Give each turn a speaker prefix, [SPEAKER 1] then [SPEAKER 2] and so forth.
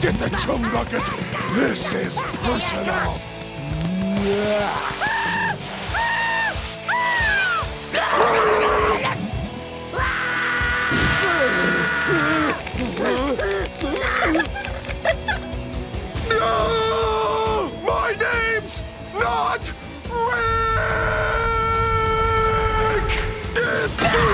[SPEAKER 1] Get the chum bucket. This is personal. No! My name's not Rick!